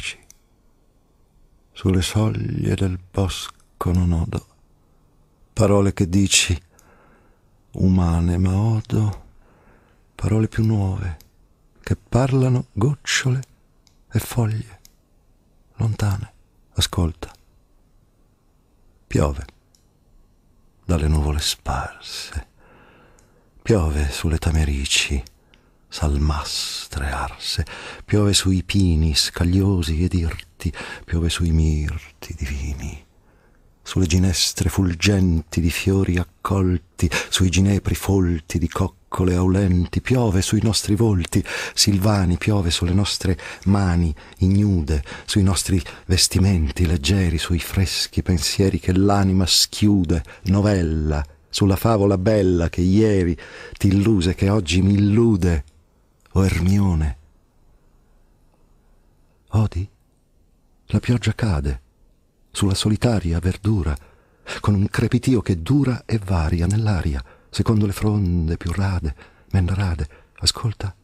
taci. Sulle soglie del bosco non odo parole che dici umane, ma odo parole più nuove che parlano gocciole e foglie lontane. Ascolta. Piove dalle nuvole sparse. Piove sulle tamerici, salmastre arse. Piove sui pini scagliosi ed irti. Piove sui mirti divini sulle ginestre fulgenti di fiori accolti, sui ginepri folti di coccole aulenti, piove sui nostri volti, silvani, piove sulle nostre mani ignude, sui nostri vestimenti leggeri, sui freschi pensieri che l'anima schiude, novella, sulla favola bella che ieri ti illuse, che oggi mi illude, o Ermione. Odi? La pioggia cade sulla solitaria verdura, con un crepitio che dura e varia nell'aria, secondo le fronde più rade, men rade. Ascolta,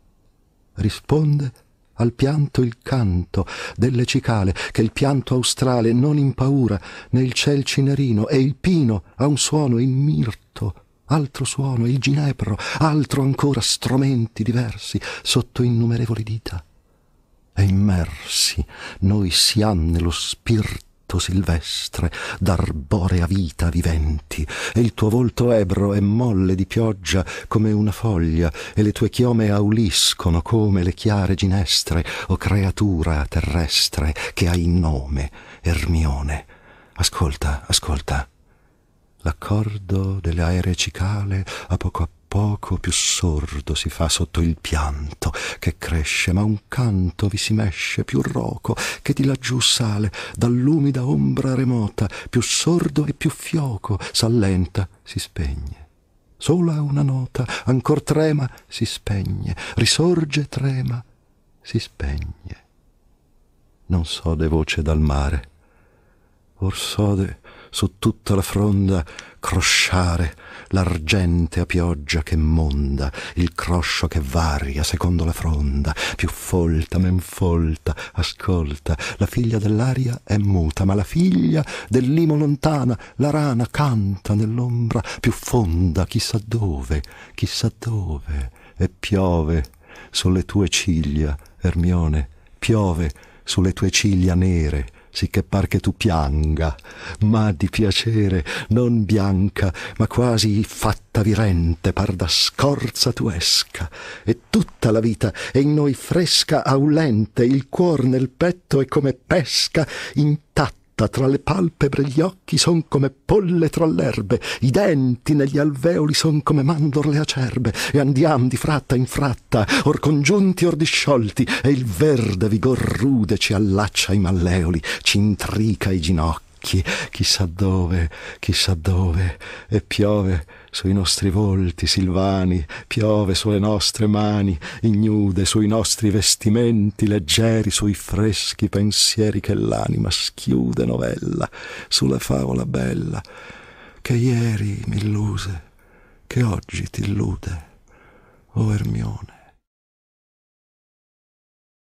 risponde al pianto il canto delle cicale, che il pianto australe non impaura, né il ciel cinerino, e il pino ha un suono, il mirto altro suono, il ginepro, altro ancora stromenti diversi sotto innumerevoli dita. E immersi noi siam nello spirito silvestre d'arborea vita viventi. E il tuo volto ebro è molle di pioggia come una foglia e le tue chiome auliscono come le chiare ginestre o creatura terrestre che hai nome Ermione. Ascolta ascolta l'accordo delle aeree cicale a poco a poco più sordo si fa sotto il pianto che cresce, ma un canto vi si mesce più roco che di laggiù sale dall'umida ombra remota, più sordo e più fioco, s'allenta, si spegne. Sola una nota, ancor trema, si spegne, risorge, trema, si spegne. Non sode voce dal mare, or sode su tutta la fronda crosciare l'argente a pioggia che monda, il croscio che varia secondo la fronda, più folta, men folta, ascolta, la figlia dell'aria è muta, ma la figlia dell'imo lontana, la rana canta nell'ombra più fonda, chissà dove, chissà dove, e piove sulle tue ciglia, Ermione, piove sulle tue ciglia nere, sicché par che tu pianga, ma di piacere non bianca, ma quasi fatta virente, par da scorza tu esca, e tutta la vita è in noi fresca aulente, il cuor nel petto è come pesca intatta tra le palpebre gli occhi son come polle tra l'erbe, i denti negli alveoli son come mandorle acerbe, e andiam di fratta in fratta, or congiunti or disciolti, e il verde vigor rude ci allaccia i malleoli, ci intrica i ginocchi chissà dove, chissà dove, e piove sui nostri volti silvani, piove sulle nostre mani ignude, sui nostri vestimenti leggeri, sui freschi pensieri che l'anima schiude novella, sulla favola bella che ieri m'illuse, che oggi t'illude, o Ermione.